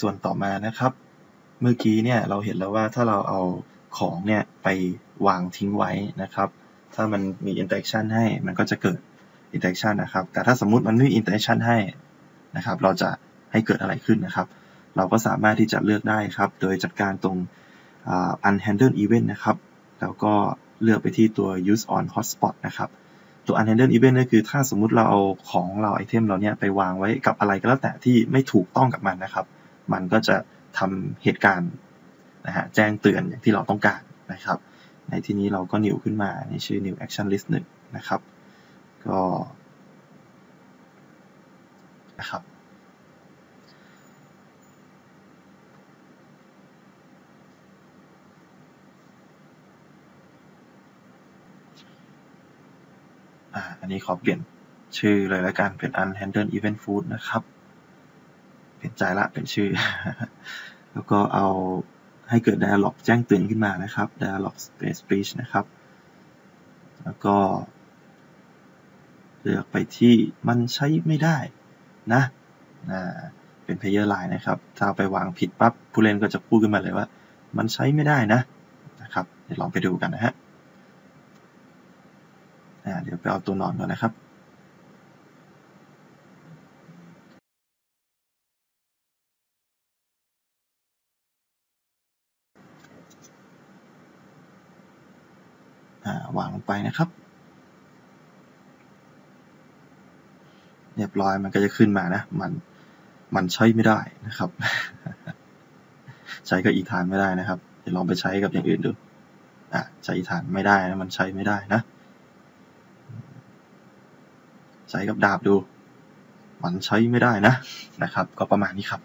ส่วนต่อมานะครับ เมื่อกี้เนี่ยเราเห็นแล้วว่าถ้าเราเอาของเนี่ยไปวางทิ้งไว้นะครับ ถ้ามันมี interaction ให้มันก็จะเกิด interaction นะครับ แต่ถ้าสมมุติมันไม่มี interaction ให้นะครับ เราจะให้เกิดอะไรขึ้นนะครับ เราก็สามารถที่จะเลือกได้ครับ โดยจัดการตรง unhandled event นะครับ แล้วก็เลือกไปที่ตัว use on hotspot นะครับ ตัว unhandled event ก็คือถ้าสมมุติเราเอาของเราไอเทมเราเนี่ยไปวางไว้กับอะไรก็แล้วแต่ที่ไม่ถูกต้องกับมันนะครับ มันก็จะทำเหตุการณ์นะฮะแจ้งเตือนอย่างที่เราต้องการนะครับ ในที่นี้เราก็ new ขึ้นมาในชื่อ new action list 1นะครับ ก็นะครับอ่าอันนี้ขอเปลี่ยนชื่อเลยแล้วกันเป็น unhandled event food นะครับ เปลี่ยนใจละเป็นชื่อ แล้วก็เอาให้เกิด dialog แจ้งเตือนขึ้นมานะครับ dialog space speech นะครับ แล้วก็ เลือกไปที่มันใช้ไม่ได้นะนะเป็น player line นะครับ ถ้าเอาไปวางผิดปั๊บผู้เล่นก็จะพูดขึ้นมาเลยว่า มันใช้ไม่ได้นะนะครับ เดี๋ยวลองไปดูกันนะฮะเดี๋ยวไปเอาตัวนอนก่อนนะครับ วางลงไปนะครับ เรียบร้อยมันก็จะขึ้นมานะ มันมันใช้ไม่ได้นะครับ ใช้กับอีธานไม่ได้นะครับเดี๋ยวลองไปใช้กับอย่างอื่นดูอะใช้อีธานไม่ได้นะมันใช้ไม่ได้นะ ใช้กับดาบดู มันใช้ไม่ได้นะนะครับ ก็ประมาณนี้ครับ